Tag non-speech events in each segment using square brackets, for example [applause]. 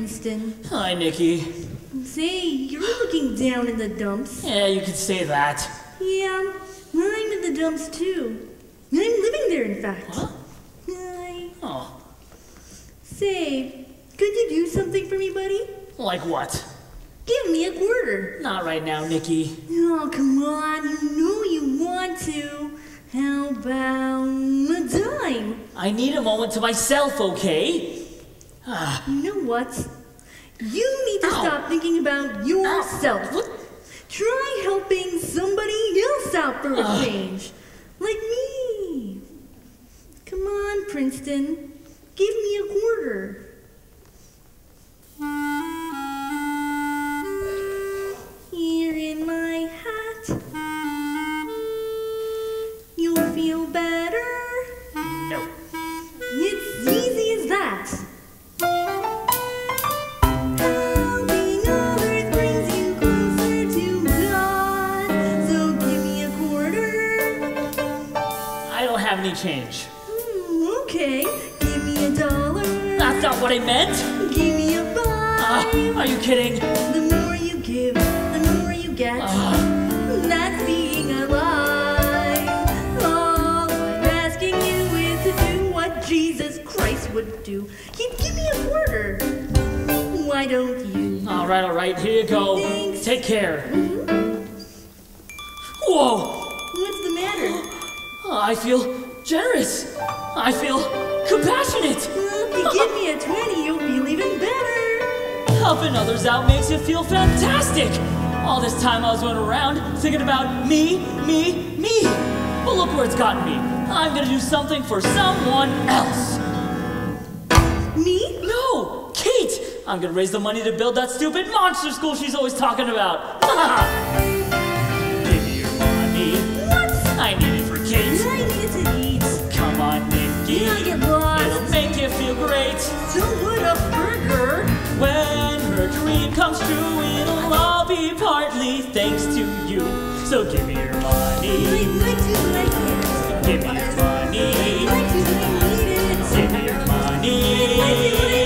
Princeton. Hi, Nicky. Say, you're looking down in the dumps. Yeah, you could say that. Yeah, I'm in the dumps too. I'm living there, in fact. What? Hi. Oh, Say, could you do something for me, buddy? like what? Give me a quarter. Not right now, Nicky. Oh, come on. You know you want to. How about a dime? I need a moment to myself, okay? Ah, You know what? You need to Ow. stop thinking about yourself. what? Try helping somebody else out for a change. Like me. Come on, Princeton. Give me a quarter. Here in my hat. You'll feel better. Any change. Hmm, okay, give me a dollar. That's not what I meant. Give me a Ah, five. are you kidding? The more you give, the more you get. Ah. That's being alive. All I'm asking you is to do what Jesus Christ would do. He'd give me a quarter. Why don't you? All right, all right, here you go. Thanks. Take care. Whoa! What's the matter? I feel generous. I feel compassionate. If you give me a 20, you'll feel even better. Helping others out makes you feel fantastic. All this time I was running around thinking about me, me, me. But look where it's gotten me. I'm gonna do something for someone else. Me? No, Kate! I'm gonna raise the money to build that stupid monster school she's always talking about. [laughs] great. So would a burger. When her dream comes true, it'll all be partly thanks to you. So give me your money. like to like it. Give me your money. I like to I. Give me your money.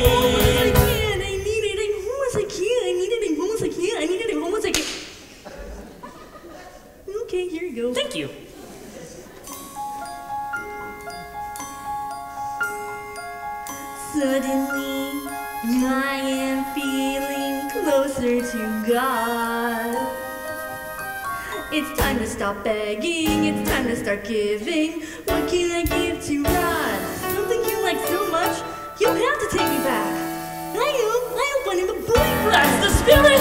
Suddenly, I am feeling closer to God. It's time to stop begging, it's time to start giving. What can I give to God? Something you like so much, you have to take me back. I I'll find him a boyfriend. That's the spirit!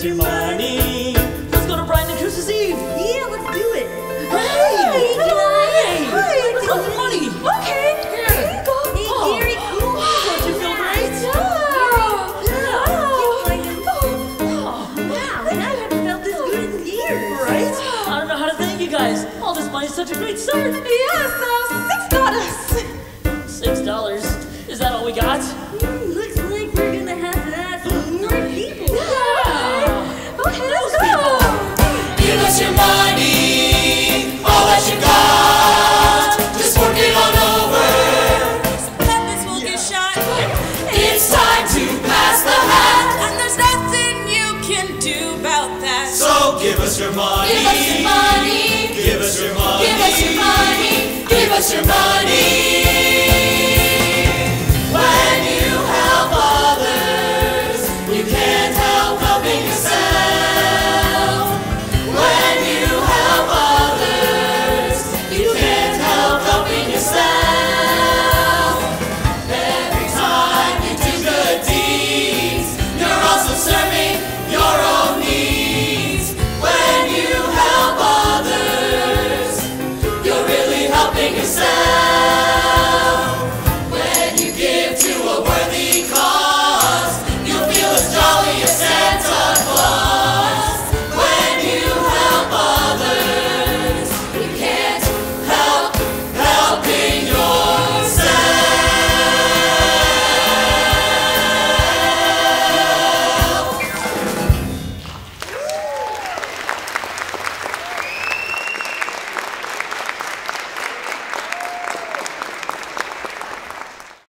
Give your money. Let's go to Brian and Christmas Eve. Yeah, let's do it. Hey! guys. Hey! Let's go for money. Okay, here you go. Hey, Oh. Gary, cool. Don't you feel great? Wow, and I haven't felt this good in years. Right? I don't know how to thank you guys. All this money's such a great start. Yes, uh, six dollars. Six dollars. Is that all we got? Hmm, us your money. Give us your money.